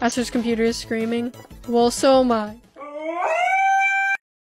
Esther's computer is screaming. Well, so am I.